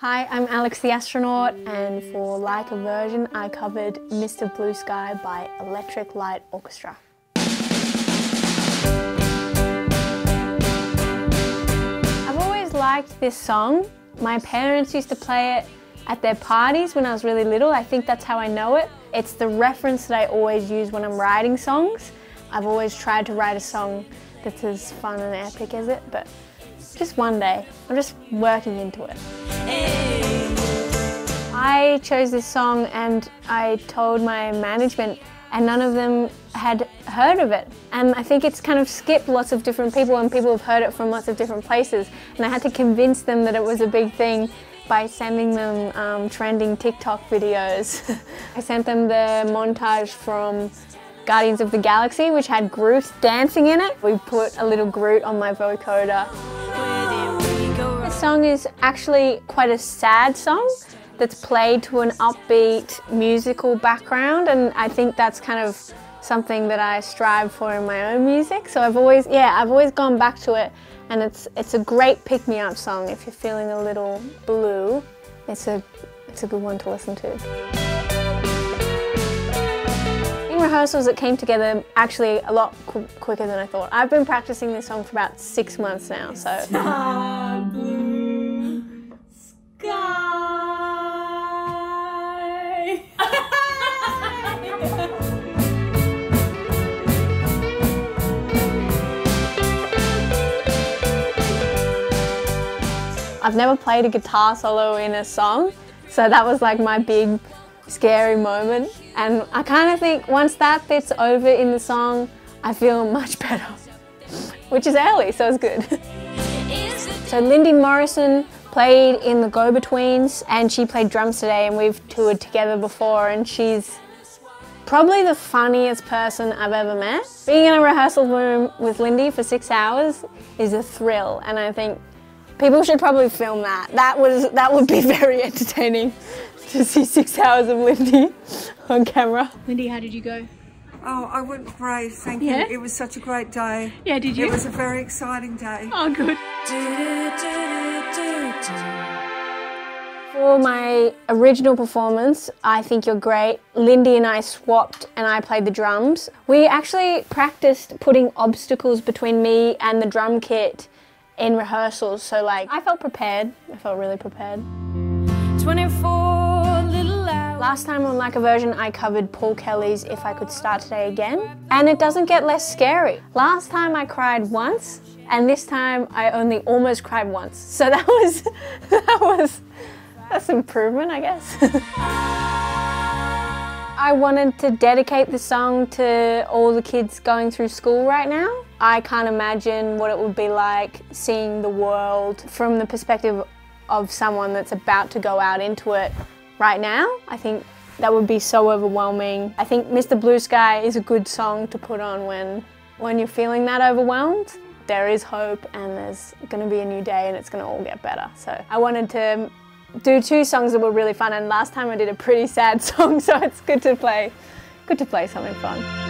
Hi, I'm Alex the Astronaut, and for Like a Version, I covered Mr. Blue Sky by Electric Light Orchestra. I've always liked this song. My parents used to play it at their parties when I was really little. I think that's how I know it. It's the reference that I always use when I'm writing songs. I've always tried to write a song that's as fun and epic as it, but just one day. I'm just working into it. I chose this song and I told my management and none of them had heard of it. And I think it's kind of skipped lots of different people and people have heard it from lots of different places. And I had to convince them that it was a big thing by sending them um, trending TikTok videos. I sent them the montage from Guardians of the Galaxy, which had Groot dancing in it. We put a little Groot on my vocoder. Song is actually quite a sad song that's played to an upbeat musical background and I think that's kind of something that I strive for in my own music. So I've always, yeah, I've always gone back to it and it's, it's a great pick-me-up song if you're feeling a little blue. It's a, it's a good one to listen to. In rehearsals it came together actually a lot qu quicker than I thought. I've been practicing this song for about six months now, so. I've never played a guitar solo in a song, so that was like my big scary moment. And I kind of think once that bit's over in the song, I feel much better, which is early, so it's good. so Lindy Morrison played in the Go-Betweens and she played drums today and we've toured together before and she's probably the funniest person I've ever met. Being in a rehearsal room with Lindy for six hours is a thrill and I think People should probably film that. That was that would be very entertaining to see six hours of Lindy on camera. Lindy, how did you go? Oh, I went great, thank Yeah? you. It was such a great day. Yeah, did you? It was a very exciting day. Oh, good. For my original performance, I Think You're Great, Lindy and I swapped and I played the drums. We actually practiced putting obstacles between me and the drum kit in rehearsals, so like I felt prepared. I felt really prepared. 24 little hours. Last time on Like a Version, I covered Paul Kelly's If I Could Start Today Again, and it doesn't get less scary. Last time I cried once, and this time I only almost cried once. So that was, that was, that's improvement, I guess. I wanted to dedicate the song to all the kids going through school right now. I can't imagine what it would be like seeing the world from the perspective of someone that's about to go out into it right now. I think that would be so overwhelming. I think Mr. Blue Sky is a good song to put on when, when you're feeling that overwhelmed. There is hope and there's going to be a new day and it's going to all get better. So I wanted to do two songs that were really fun and last time I did a pretty sad song so it's good to play, good to play something fun.